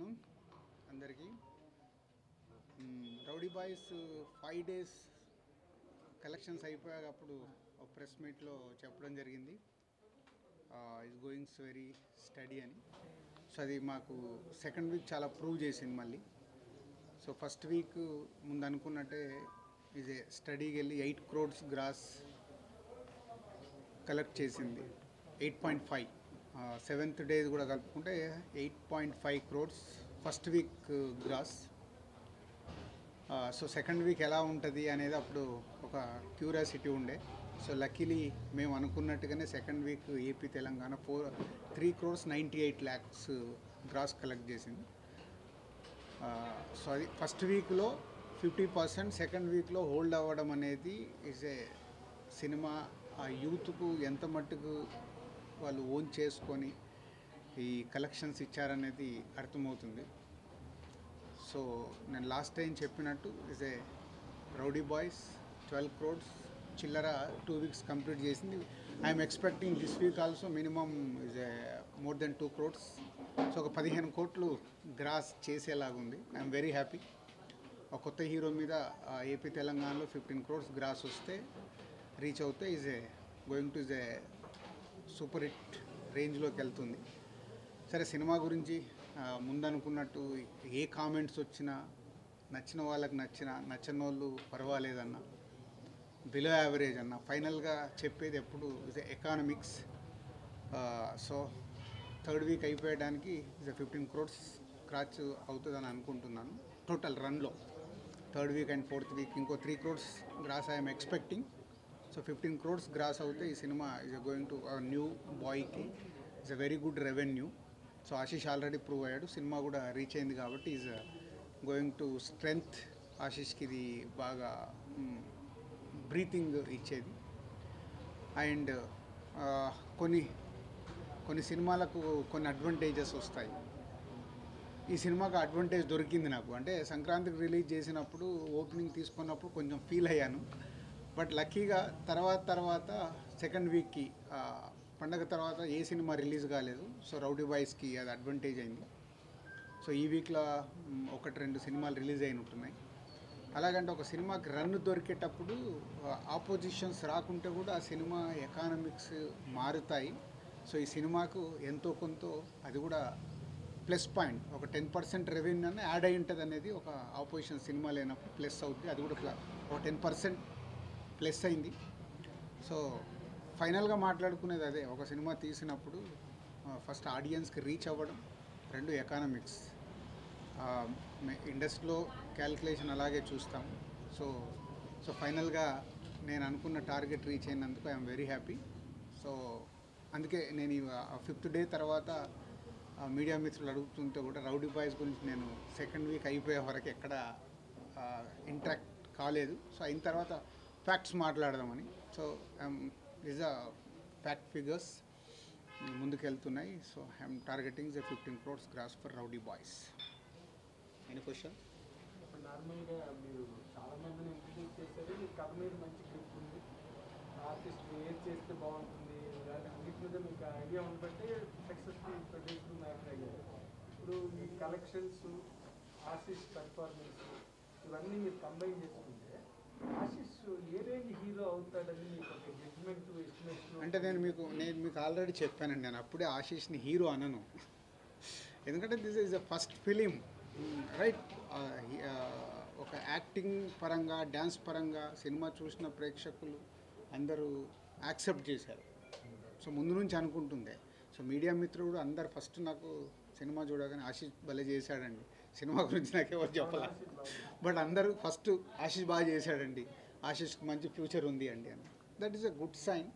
అందరికీ. Rowdy Boys five days collections అయిపోయేటప్పుడు ఒక press మీట్లో చెప్పడం జరిగింది. ఇస్ గోయింగ్స్ వెరీ స్టడీ అని. సో అది మాకు సెకండ్ వీక్ చాలా ప్రూవ్ చేసింది మళ్ళీ. సో ఫస్ట్ వీక్ ముందు అనుకున్నట్టే ఇది స్టడీకి వెళ్ళి ఎయిట్ క్రోడ్స్ గ్రాస్ కలెక్ట్ చేసింది. Eight point five. Seventh days కూడా కలుపుకుంటే eight point five crores first week gross so second week ఎలా ఉంటుంది అనేది అప్పుడు ఒక క్యూరియాసిటీ ఉండే. సో లక్కీలీ మేము అనుకున్నట్టుగానే second week AP Telangana four three crores ninety eight lakhs gross collect చేసింది. సో అది ఫస్ట్ వీక్లో ఫిఫ్టీ పర్సెంట్ సెకండ్ వీక్లో హోల్డ్ అవ్వడం అనేది ఇస్ ఏ సినిమా ఆ యూత్కు ఎంత మట్టుకు వాళ్ళు ఓన్ చేసుకొని ఈ కలెక్షన్స్ ఇచ్చారనేది అర్థమవుతుంది. సో నేను లాస్ట్ టైం చెప్పినట్టు is a Rowdy Boys twelve crores చిల్లర టూ వీక్స్ కంప్లీట్ చేసింది. I'm expecting this week also minimum is a more then two crores. So ఒక పదిహేను కోట్లు గ్రాస్ చేసేలాగుంది. I'm very happy. ఒక కొత్త హీరో మీద ఏపీ తెలంగాణలో ఫిఫ్టీన్ క్రోడ్స్ గ్రాస్ వస్తే రీచ్ అవుతే is a going to is a super hit రేంజ్లోకి వెళ్తుంది. సరే సినిమా గురించి ముందనుకున్నట్టు ముందు అనుకున్నట్టు ఏ కామెంట్స్ వచ్చినా నచ్చిన వాళ్ళకి నచ్చిన నచ్చని వాళ్ళు పర్వాలేదన్న బిలో యావరేజ్ అన్న ఫైనల్గా చెప్పేది ఎప్పుడు is economics so third week అయిపోయడానికి is fifteen crores cross అవుతుందని అనుకుంటున్నాను. టోటల్ రన్లో third week and fourth week ఇంకో three crores gross I'm expecting so fifteen crores gross అవుతే ఈ సినిమా ఇస్ గోయింగ్ టు న్యూ బాయ్కి is a very good revenue so Ashish already prove అయ్యాడు. సినిమా కూడా రీచ్ అయింది కాబట్టి ఈజ్ గోయింగ్ టు స్ట్రెంగ్త్ ఆశీష్కి ఇది బాగా బ్రీతింగ్ ఇచ్చేది. అండ్ కొన్ని కొన్ని సినిమాలకు కొన్ని అడ్వాంటేజెస్ వస్తాయి. ఈ సినిమాకు అడ్వాంటేజ్ దొరికింది నాకు. అంటే సంక్రాంతికి రిలీజ్ చేసినప్పుడు ఓపెనింగ్ తీసుకున్నప్పుడు కొంచెం ఫీల్ అయ్యాను. బట్ లక్కీగా తర్వాత తర్వాత సెకండ్ వీక్కి పండగ తర్వాత ఏ సినిమా రిలీజ్ కాలేదు. సో రౌడీ బాయ్స్కి అది అడ్వాంటేజ్ అయింది. సో ఈ వీక్లో ఒకటి రెండు సినిమాలు రిలీజ్ అయిన ఉంటున్నాయి. అలాగంటే ఒక సినిమాకి రన్ దొరికేటప్పుడు ఆపోజిషన్స్ రాకుంటే కూడా ఆ సినిమా ఎకానమిక్స్ మారుతాయి. సో ఈ సినిమాకు ఎంతో కొంత అది కూడా ప్లస్ పాయింట్ ఒక టెన్ పర్సెంట్ రెవెన్యూ యాడ్ అయి ఉంటుంది అనేది ఒక ఆపోజిషన్ సినిమా లేనప్పుడు ప్లస్ అవుతుంది అది కూడా ఒక టెన్ పర్సెంట్ ప్లస్ అయింది. సో ఫైనల్గా మాట్లాడుకునేది అదే. ఒక సినిమా తీసినప్పుడు ఫస్ట్ ఆడియన్స్కి రీచ్ అవ్వడం రెండు ఎకానమిక్స్. ఇండస్ట్రీలో క్యాల్కులేషన్ అలాగే చూస్తాం. సో సో ఫైనల్గా నేను అనుకున్న టార్గెట్ రీచ్ అయినందుకు ఐఎమ్ వెరీ హ్యాపీ. సో అందుకే నేను ఫిఫ్త్ డే తర్వాత ఆ, మీడియా మిత్రులు అడుగుతుంటే కూడా రౌడీ బాయ్స్ గురించి నేను సెకండ్ వీక్ అయిపోయే వరకు ఎక్కడ ఇంట్రాక్ట్ కాలేదు. సో అయిన తర్వాత ఫ్యాక్ట్స్ మాట్లాడదామని. So is a fact figures ముందుకెళ్తున్నాయి. So I'm targeting the fifteen crores gross for Rowdy Boys any question ఇప్పుడు నార్మల్గా మీరు చాలా మందిని ఇంట్రడ్యూస్ చేశారు. మీ కథ మీద మంచి గ్రిప్ ఉంది. ఆర్టిస్ట్ ఏది చేస్తే బాగుంటుంది? ఇలాంటి అన్నిటి మీద మీకు ఐడియా ఉండబట్టి సక్సెస్ఫుల్ ప్రొడ్యూసర్ మ్యాటర్ అయ్యారు ఇప్పుడు మీ కలెక్షన్స్ ఆశీష్ పర్ఫార్మెన్స్ ఇవన్నీ మీరు కంబైన్ చేసుకుంటే ఏ రేంజ్ హీరో అవుతాడని అంటే నేను మీకు నేను మీకు ఆల్రెడీ చెప్పానండి నేను అప్పుడే ఆశీష్ని హీరో అనను. ఎందుకంటే this is the first film right ఒక యాక్టింగ్ పరంగా డ్యాన్స్ పరంగా సినిమా చూసిన ప్రేక్షకులు అందరూ యాక్సెప్ట్ చేశారు. సో ముందు నుంచి అనుకుంటుండే. సో మీడియా మిత్రుడు అందరు ఫస్ట్ నాకు సినిమా చూడగానే ఆశీష్ భలే చేశాడండి. సినిమా గురించి నాకు ఎవరు చెప్పలే? బట్ అందరూ ఫస్ట్ ఆశీష్ బాగా చేశాడండి. ఆశీష్కి మంచి ఫ్యూచర్ ఉంది అండి అని. That is a good sign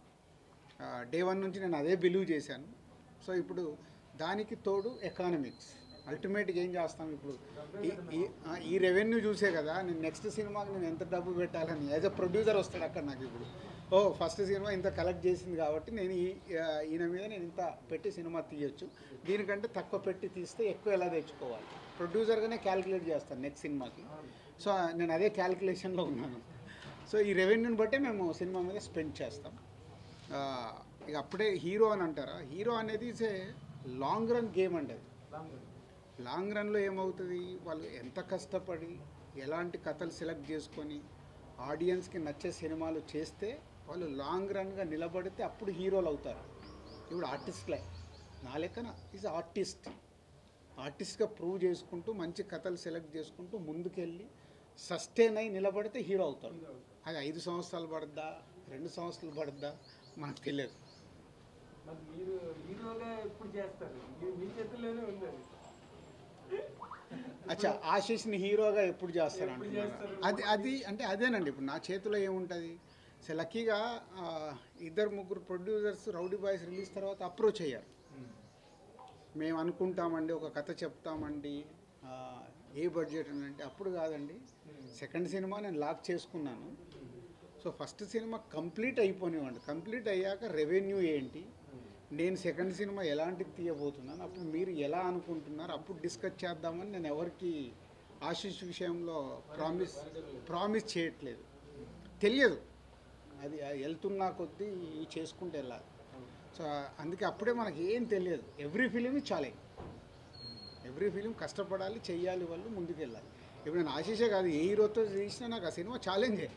day one నుంచి నేను అదే బిలీవ్ చేశాను. సో ఇప్పుడు దానికి తోడు ఎకానమిక్స్ అల్టిమేట్గా ఏం చేస్తాం ఇప్పుడు? ఈ- ఈ రెవెన్యూ చూసే కదా నేను నెక్స్ట్ సినిమాకి నేను ఎంత డబ్బు పెట్టాలని. యాజ్ అ ప్రొడ్యూసర్ వస్తాడు అక్కడ నాకు ఇప్పుడు. ఓ ఫస్ట్ సినిమా ఇంత కలెక్ట్ చేసింది కాబట్టి నేను ఈ ఈయన మీద నేను ఇంత పెట్టి సినిమా తీయొచ్చు. దీనికంటే తక్కువ పెట్టి తీస్తే ఎక్కువ ఎలా తెచ్చుకోవాలి? ప్రొడ్యూసర్గానే క్యాలిక్యులేట్ చేస్తాను నెక్స్ట్ సినిమాకి. సో నేను అదే క్యాలిక్యులేషన్లో ఉన్నాను. సో ఈ రెవెన్యూని బట్టే మేము సినిమా మీద స్పెండ్ చేస్తాం. ఇక అప్పుడే హీరో అని అంటారా? హీరో అనేది is a long run game అండి అది. లాంగ్ రన్లో ఏమవుతుంది? వాళ్ళు ఎంత కష్టపడి ఎలాంటి కథలు సెలెక్ట్ చేసుకొని ఆడియన్స్కి నచ్చే సినిమాలు చేస్తే వాళ్ళు లాంగ్ రన్గా నిలబడితే అప్పుడు హీరోలు అవుతారు. ఇప్పుడు ఆర్టిస్ట్లే నా లెక్కన ఈజ్ ఆర్టిస్ట్ ఆర్టిస్ట్గా ప్రూవ్ చేసుకుంటూ మంచి కథలు సెలెక్ట్ చేసుకుంటూ ముందుకెళ్ళి సస్టైన్ అయి నిలబడితే హీరో అవుతారు అది ఐదు సంవత్సరాలు పడద్దా రెండు సంవత్సరాలు పడద్దా మనకు తెలియదు. అచ్చా ఆశీష్ని హీరోగా ఎప్పుడు చేస్తారు ఎప్పుడు అంటున్నారు చేస్తారు? అది అది అంటే అదేనండి ఇప్పుడు నా చేతిలో ఏముంటుంది? సో లక్కీగా ఇద్దరు ముగ్గురు ప్రొడ్యూసర్స్ రౌడీ బాయ్స్ రిలీజ్ తర్వాత అప్రోచ్ అయ్యారు. మేము అనుకుంటామండి ఒక కథ చెప్తామండి ఏ బడ్జెట్ అంటే అప్పుడు కాదండి. సెకండ్ సినిమా నేను లాక్ చేసుకున్నాను. సో ఫస్ట్ సినిమా కంప్లీట్ అయిపోనివ్వండి. కంప్లీట్ అయ్యాక రెవెన్యూ ఏంటి? నేను సెకండ్ సినిమా ఎలాంటిది తీయబోతున్నాను? అప్పుడు మీరు ఎలా అనుకుంటున్నారు? అప్పుడు డిస్కస్ చేద్దామని నేను ఎవరికి ఆశీష్ విషయంలో ప్రామిస్ ప్రామిస్ చేయట్లేదు. తెలియదు. అది వెళ్తున్నా కొద్దీ చేసుకుంటూ వెళ్ళాలి. సో అందుకే అప్పుడే మనకి ఏం తెలియదు. Every film challenge every film కష్టపడాలి చెయ్యాలి వాళ్ళు ముందుకెళ్ళాలి. ఇప్పుడు నేను ఆశీషే కాదు ఏ హీరోతో తీసినా నాకు ఆ సినిమా ఛాలెంజే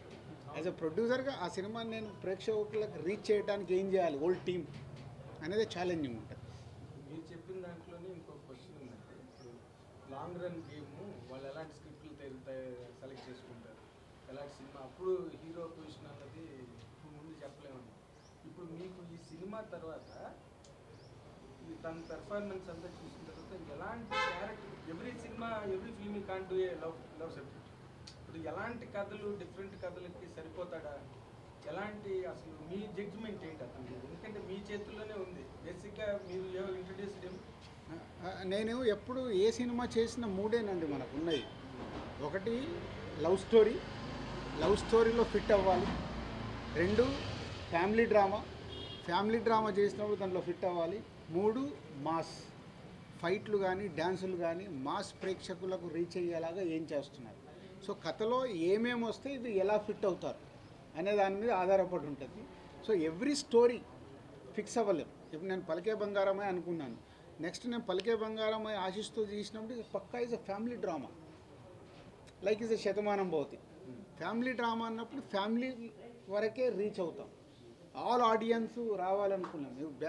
యాజ్ అ ప్రొడ్యూసర్గా ఆ సినిమాని నేను ప్రేక్షకులకు రీచ్ చేయడానికి ఏం చేయాలి? ఓల్డ్ టీమ్ అనేది ఛాలెంజింగ్ ఉంటుంది. మీరు చెప్పిన దాంట్లోనే ఇంకో క్వశ్చన్ ఉందంటే ఇప్పుడు లాంగ్ రన్ గేమ్ వాళ్ళు ఎలాంటి స్క్రిప్ట్లు సెలెక్ట్ చేసుకుంటారు ఎలాంటి సినిమా అప్పుడు హీరో పొజిషన్ అన్నది ఇప్పుడు ముందు చెప్పలేము ఇప్పుడు మీకు ఈ సినిమా తర్వాత తన పెర్ఫార్మెన్స్ అంతా చూసిన తర్వాత ఎలాంటి character every cinema every film can do a love love subject ఇప్పుడు ఎలాంటి కథలు డిఫరెంట్ కథలకి సరిపోతాడా? ఎలాంటి అసలు మీ జడ్జిమెంట్ ఏంటి అతను ఎందుకంటే మీ చేతుల్లోనే ఉంది. బేసిక్గా మీరు ఏమో. ఇంట్రడ్యూస్ నేను ఎప్పుడు ఏ సినిమా చేసిన మూడేనండి మనకు ఉన్నాయి. ఒకటి లవ్ స్టోరీ లవ్ స్టోరీలో ఫిట్ అవ్వాలి. రెండు ఫ్యామిలీ డ్రామా. ఫ్యామిలీ డ్రామా చేసినప్పుడు దాంట్లో ఫిట్ అవ్వాలి. మూడు మాస్ ఫైట్లు కానీ డ్యాన్సులు కానీ మాస్ ప్రేక్షకులకు రీచ్ అయ్యేలాగా ఏం చేస్తున్నారు? సో కథలో ఏమేమి వస్తే ఇది ఎలా ఫిట్ అవుతారు అనే దాని మీద ఆధారపడి ఉంటుంది. సో ఎవ్రీ స్టోరీ ఫిక్స్ అవ్వలేం. ఇప్పుడు నేను పలికే బంగారమే అనుకున్నాను. నెక్స్ట్ నేను పలికే బంగారమే ఆశిస్తూ చేసినప్పుడు ఇది పక్కా is a family drama like is a Shatamanam Bhavati. Family drama అన్నప్పుడు ఫ్యామిలీ వరకే రీచ్ అవుతాం. ఆల్ ఆడియన్స్ రావాలనుకున్నాం.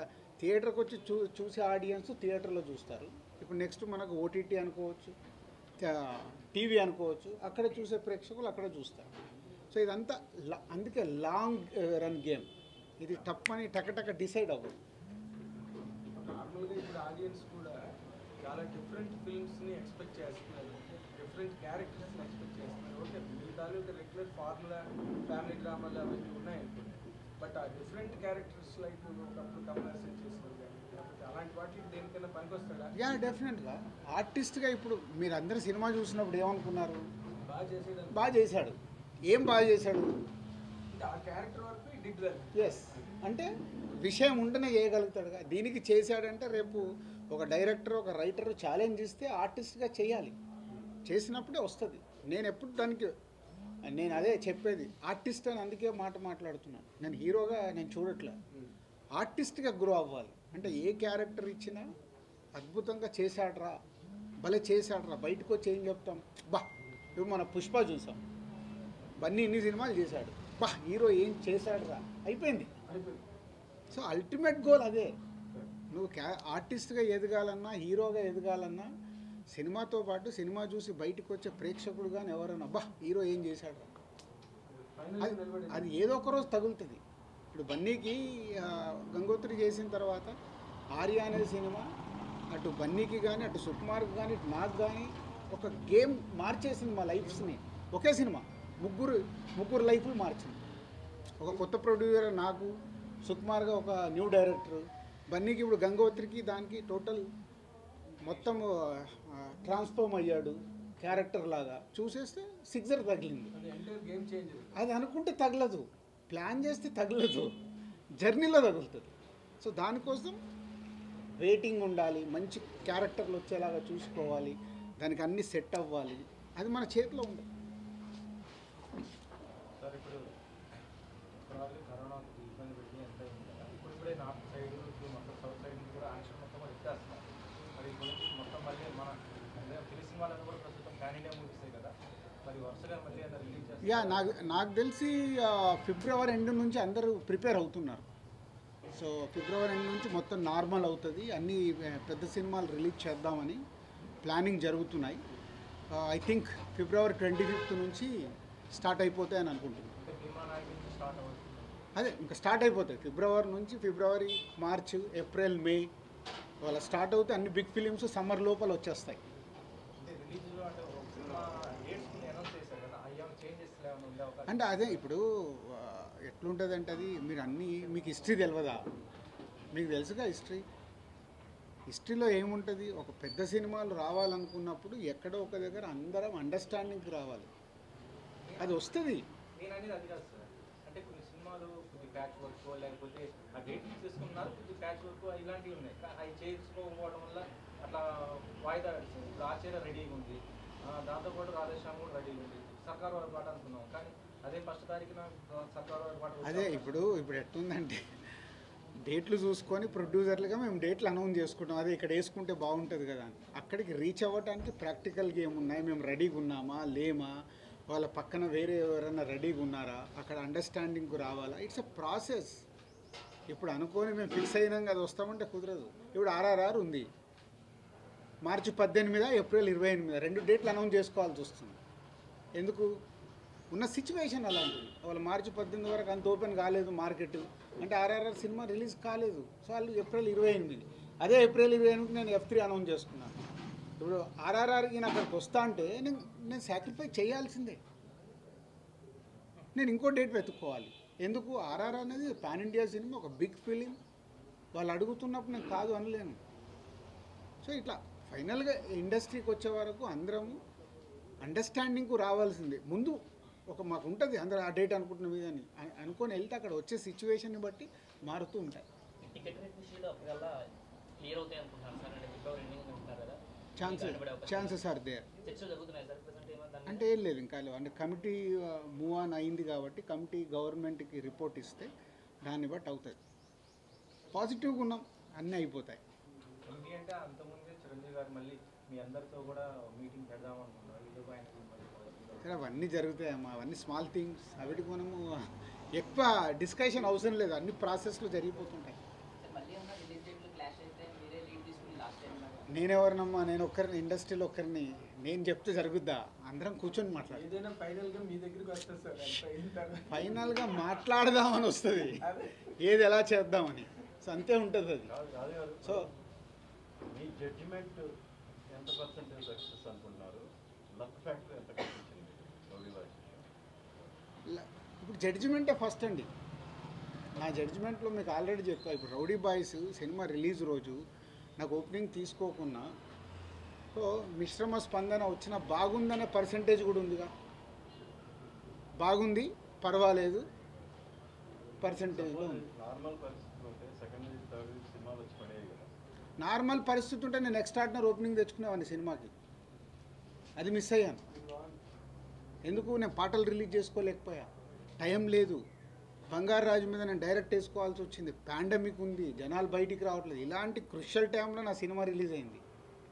థియేటర్కి వచ్చి చూ చూసే ఆడియన్స్ థియేటర్లో చూస్తారు. ఇప్పుడు నెక్స్ట్ మనకు ఓటీటీ అనుకోవచ్చు టీవీ అనుకోవచ్చు అక్కడ చూసే ప్రేక్షకులు అక్కడ చూస్తారు. సో ఇదంతా లా- అందుకే లాంగ్ రన్ గేమ్. ఇది టప్పని టకటక డిసైడ్ అవ్వదు. నార్మల్గా ఇప్పుడు ఆడియన్స్ చాలా డిఫరెంట్ ఫిల్మ్స్ని ఎక్స్పెక్ట్ చేస్తున్నారు. డిఫరెంట్ క్యారెక్టర్స్ని ఎక్స్పెక్ట్ చేస్తున్నారు. ఓకే మీ తాలూకా రెగ్యులర్ ఫార్ములా ఫ్యామిలీ డ్రామాలు అవన్నీ ఉన్నాయనుకోండి బట్ ఆ డిఫరెంట్ క్యారెక్టర్స్ లైక్ ఒకప్పుడు కమలాసన్ చేసినారు కానీ అలాంటి వాటికి దేనికైనా పనికొస్తాడా? యా డెఫినెట్గా ఆర్టిస్ట్గా ఇప్పుడు మీరు అందరు సినిమా చూసినప్పుడు ఏమనుకున్నారు? బాగా బాగా చేశాడు. ఏం బాగా చేశాడు? ఎస్ అంటే విషయం ఉంటేనే చేయగలుగుతాడుగా. దీనికి చేశాడంటే రేపు ఒక డైరెక్టర్ ఒక రైటర్ ఛాలెంజ్ ఇస్తే ఆర్టిస్ట్గా చేయాలి. చేసినప్పుడే వస్తుంది. నేను ఎప్పుడు దానికి నేను అదే చెప్పేది ఆర్టిస్ట్ అని అందుకే మాట మాట్లాడుతున్నాను. నేను హీరోగా నేను చూడట్లే. ఆర్టిస్ట్గా గ్రో అవ్వాలి. అంటే ఏ క్యారెక్టర్ ఇచ్చినా అద్భుతంగా చేశాడ్రా భలే చేశాడ్రా బయటకు వచ్చి ఏం చెప్తాం? బా ఇప్పుడు మన పుష్ప చూసాం. బన్నీ ఇన్ని సినిమాలు చేశాడు. బా హీరో ఏం చేశాడురా? అయిపోయింది. అయిపోయింది. సో అల్టిమేట్ గోల్ అదే. నువ్వు క్యా ఆర్టిస్ట్గా ఎదగాలన్నా హీరోగా ఎదగాలన్నా సినిమాతో పాటు సినిమా చూసి బయటకు వచ్చే ప్రేక్షకుడు కానీ ఎవరైనా బా హీరో ఏం చేశాడు? అది ఏదో ఒక రోజు తగులుతుంది. ఇప్పుడు బన్నీకి గంగోత్రి చేసిన తర్వాత ఆర్య అనే సినిమా అటు బన్నీకి కానీ అటు సుకుమార్కి కానీ ఇటు నాకు కానీ ఒక గేమ్ మార్చేసింది మా లైఫ్స్ని ఒకే సినిమా ముగ్గురు ముగ్గురు లైఫ్లు మార్చింది. ఒక కొత్త ప్రొడ్యూసర్ నాకు సుకుమార్గా ఒక న్యూ డైరెక్టర్ బన్నీకి ఇప్పుడు గంగోత్రికి దానికి టోటల్ మొత్తం ట్రాన్స్ఫార్మ్ అయ్యాడు క్యారెక్టర్ లాగా. చూసేస్తే సిక్సర్ తగిలింది. అది ఎంటైర్ గేమ్ చేంజర్ అది అనుకుంటే తగలదు. ప్లాన్ చేస్తే తగలదు. జర్నీలో తగులుతుంది. సో దానికోసం వెయిటింగ్ ఉండాలి మంచి క్యారెక్టర్లు వచ్చేలాగా చూసుకోవాలి దానికి అన్ని సెట్ అవ్వాలి. అది మన చేతిలో ఉంది. సార్ ఇప్పుడు ప్రాబ్లం కరోనా ఇబ్బంది పెట్టి ఎంత ఉంది కదా? ఇప్పుడే నార్త్ సైడ్ మొత్తం సౌత్ సైడ్ నుంచి కూడా ఆంక్షలు మొత్తం ఎత్తేస్తున్నారు. మరి ఇప్పుడు మొత్తం మళ్ళీ మన తెలిసిన వాళ్ళని కూడా ప్రస్తుతం గానీలే ముగిస్తాయి కదా. మరి వరుసగా యా నాకు నాకు తెలిసి ఫిబ్రవరి ఎండ్ నుంచి అందరూ ప్రిపేర్ అవుతున్నారు. సో ఫిబ్రవరి ఎండ్ నుంచి మొత్తం నార్మల్ అవుతుంది. అన్ని పెద్ద సినిమాలు రిలీజ్ చేద్దామని ప్లానింగ్ జరుగుతున్నాయి. I think February twenty fifth నుంచి స్టార్ట్ అయిపోతాయని అనుకుంటున్నాను. అదే ఇంకా స్టార్ట్ అయిపోతాయి. ఫిబ్రవరి నుంచి ఫిబ్రవరి మార్చ్ ఏప్రిల్ మే వాళ్ళ స్టార్ట్ అవుతే అన్ని బిగ్ ఫిలిమ్స్ సమ్మర్ లోపల వచ్చేస్తాయి. అంటే అదే ఇప్పుడు ఎట్లుంటుంది అంటే అది మీరు అన్నీ మీకు హిస్టరీ తెలియదా మీకు తెలుసుగా హిస్టరీ హిస్టరీలో ఏముంటుంది? ఒక పెద్ద సినిమాలు రావాలనుకున్నప్పుడు ఎక్కడో ఒక దగ్గర అందరం అండర్స్టాండింగ్కి రావాలి. అది వస్తుంది నేను అనేది అది కాదు సార్ అంటే కొన్ని సినిమాలు కొద్ది ప్యాచ్ వర్క్ లేకపోతే ఆ డేట్ ఫిక్స్ చేసుకున్నారు కొద్ది ప్యాచ్ వర్క్ ఇలాంటివి ఉన్నాయి. అవి చేసుకోకపోవడం వల్ల అట్లా వాయిదా నడిచింది ఇప్పుడు ఆచార్య రెడీగా ఉంది. దాంతోపాటు రాధేశ్యామ్ కూడా రెడీగా ఉంది. సర్కార్ వారి పాట అనుకున్నాం. కానీ అదే ఫస్ట్ తారీఖున సర్కార్ వారి పాట అదే ఇప్పుడు ఇప్పుడు ఎట్లుందంటే డేట్లు చూసుకొని ప్రొడ్యూసర్లుగా మేము డేట్లు అనౌన్స్ చేసుకుంటాం. అదే ఇక్కడ వేసుకుంటే బాగుంటుంది కదా అక్కడికి రీచ్ అవ్వడానికి ప్రాక్టికల్గా ఏమున్నాయి మేము రెడీగా ఉన్నామా? లేమా? వాళ్ళ పక్కన వేరే ఎవరైనా రెడీగా ఉన్నారా? అక్కడ అండర్స్టాండింగ్కు రావాలా? ఇట్స్ అ ప్రాసెస్ ఇప్పుడు అనుకోని మేము ఫిక్స్ అయినాం అది వస్తామంటే కుదరదు. ఇప్పుడు ఆర్ఆర్ఆర్ ఉంది. మార్చి పద్దెనిమిద ఏప్రిల్ ఇరవై ఎనిమిది రెండు డేట్లు అనౌన్స్ చేసుకోవాల్సి వస్తుంది. ఎందుకు? ఉన్న సిచ్యువేషన్ అలాంటిది. వాళ్ళ మార్చి పద్దెనిమిది వరకు అంత ఓపెన్ కాలేదు మార్కెట్ అంటే ఆర్ఆర్ఆర్ సినిమా రిలీజ్ కాలేదు. సో వాళ్ళు ఏప్రిల్ ఇరవై ఎనిమిది. అదే ఏప్రిల్ ఇరవై ఎనిమిది నేను ఎఫ్ త్రీ అనౌన్స్ చేసుకున్నాను. ఇప్పుడు ఆర్ఆర్ఆర్కి నేను అక్కడికి వస్తా అంటే నేను నేను సాక్రిఫై చేయాల్సిందే. నేను ఇంకో డేట్ వెతుక్కోవాలి. ఎందుకు? ఆర్ఆర్ అనేది పాన్ ఇండియా సినిమా ఒక బిగ్ ఫిలిం వాళ్ళు అడుగుతున్నప్పుడు నేను కాదు అనలేను. సో ఇట్లా ఫైనల్గా ఇండస్ట్రీకి వచ్చే వరకు అందరము అండర్స్టాండింగ్కు రావాల్సిందే. ముందు ఒక మాకు ఉంటుంది అందరూ ఆ డేట్ అనుకుంటున్నాం ఇది అని. అనుకొని వెళ్తే అక్కడ వచ్చే సిచ్యువేషన్ని బట్టి మారుతూ ఉంటాయి. ఛాన్సెస్ ఛాన్సెస్ ఆర్ దేర్ అంటే ఏం లేదు ఇంకా లేవు. అంటే కమిటీ మూవ్ ఆన్ అయింది కాబట్టి కమిటీ గవర్నమెంట్కి రిపోర్ట్ ఇస్తే దాన్ని బట్టి అవుతుంది పాజిటివ్గా ఉన్నాం అన్నీ అయిపోతాయి. అంటే అంతకుముందే చిరంజీవి గారు మళ్ళీ మీ అందరితో కూడా మీటింగ్ పెడదాం అనుకున్నారు అవన్నీ జరుగుతాయి అమ్మా అవన్నీ స్మాల్ థింగ్స్ అవిటికి మనము ఎక్కువ డిస్కషన్ అవసరం లేదు. అన్ని ప్రాసెస్లు జరిగిపోతుంటాయి సార్ మళ్ళీ ఏమన్నా రిలీజ్ డేట్లు క్లాష్ అయితే మీరే లీడ్ తీసుకుని లాస్ట్ టైం లాగా నేనెవరినమ్మా నేను ఒక్కరిని ఇండస్ట్రీలో ఒక్కరిని నేను చెప్తే జరుగుద్దా? అందరం కూర్చొని మాట్లాడు ఏదైనా ఫైనల్గా మీ దగ్గరికి వస్తుంది సార్ ఎంత అయిన తర్వాత. ఫైనల్గా మాట్లాడదామని వస్తుంది. ఏది ఎలా చేద్దామని. సో అంతే ఉంటుంది అది. సో మీ జడ్జిమెంట్ ఎంత పర్సెంటేజ్ సక్సెస్ అనుకుంటున్నారు? లక్ ఫ్యాక్టర్ ఎంత ఇప్పుడు జడ్జిమెంటే ఫస్ట్ అండి. నా జడ్జిమెంట్లో మీకు ఆల్రెడీ చెప్పా ఇప్పుడు రౌడీ బాయ్స్ సినిమా రిలీజ్ రోజు నాకు ఓపెనింగ్ తీసుకోకున్నా. సో మిశ్రమ స్పందన వచ్చిన బాగుందనే పర్సంటేజ్ కూడా ఉందిగా. బాగుంది పర్వాలేదు పర్సంటేజ్లో ఉంది. నార్మల్ పరిస్థితి ఉంటే నేను ఎక్స్ట్రాడినర్ ఓపెనింగ్ తెచ్చుకునేవాడిని సినిమాకి. అది మిస్ అయ్యాను. ఎందుకు? నేను పాటలు రిలీజ్ చేసుకోలేకపోయా. టైం లేదు. బంగారు రాజు మీద నేను డైరెక్ట్ వేసుకోవాల్సి వచ్చింది. పాండమిక్ ఉంది జనాలు బయటికి రావట్లేదు. ఇలాంటి క్రుషల్ టైంలో నా సినిమా రిలీజ్ అయింది.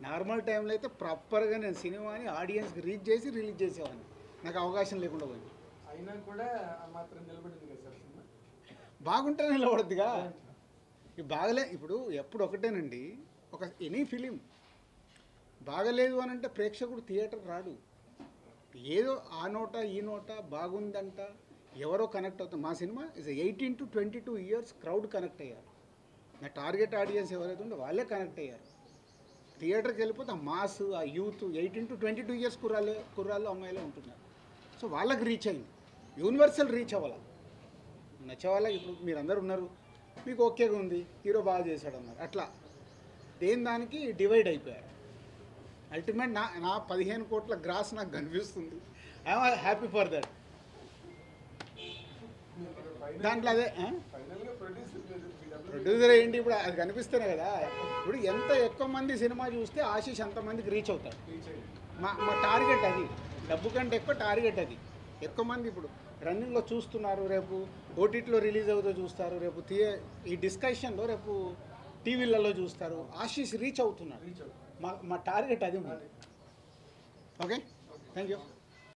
నార్మల్ టైంలో అయితే ప్రాపర్గా నేను సినిమాని ఆడియన్స్కి రీచ్ చేసి రిలీజ్ చేసేవాడిని. నాకు అవకాశం లేకుండా పోయింది. అయినా కూడా మాత్రం నిలబడింది కదా సార్ సినిమా? బాగుంటే నిలబడద్దుగా. ఇది బాగలే ఇప్పుడు ఎప్పుడు ఒకటేనండి. ఒక ఎనీ ఫిలిం. బాగలేదు అని అంటే ప్రేక్షకుడు థియేటర్ రాడు. ఏదో ఆ నోట ఈ నోట బాగుందంట. ఎవరో కనెక్ట్ అవుతుంది మా cinema is eighteen to twenty two years crowd connect అయ్యారు. నా టార్గెట్ ఆడియన్స్ ఎవరైతే ఉందో వాళ్ళే కనెక్ట్ అయ్యారు. థియేటర్కి వెళ్ళిపోతే ఆ మాస్ ఆ youth eighteen to twenty two years కుర్రాలే కుర్రాళ్ళు అమ్మాయిలే ఉంటున్నారు. సో వాళ్ళకి రీచ్ అయింది. యూనివర్సల్ రీచ్ అవ్వాలి? నచ్చవాళ్ళకి ఇప్పుడు మీరు అందరు ఉన్నారు. మీకు ఓకేగా ఉంది. హీరో బాగా చేశాడు అన్నారు. అట్లా. దేని దానికి? డివైడ్ అయిపోయారు. అల్టిమేట్ నా నా పదిహేను కోట్ల గ్రాస్ నాకు కనిపిస్తుంది. ఐఎమ్ హ్యాపీ ఫర్ దట్ దాంట్లో అదే ప్రొడ్యూసర్ ఏంటి ఇప్పుడు? అది కనిపిస్తేనే కదా. ఇప్పుడు ఎంత ఎక్కువ మంది సినిమా చూస్తే ఆశీష్ అంతమందికి రీచ్ అవుతాడు. మా మా టార్గెట్ అది. డబ్బు కంటే ఎక్కువ టార్గెట్ అది. ఎక్కువ మంది ఇప్పుడు రన్నింగ్లో చూస్తున్నారు రేపు ఓటీటీలో రిలీజ్ అవుతూ చూస్తారు రేపు థియే ఈ డిస్కషన్లో రేపు టీవీలలో చూస్తారు. ఆశీష్ రీచ్ అవుతున్నాడు. అవుతుంది మా మా టార్గెట్ అది ఓకే థ్యాంక్ యూ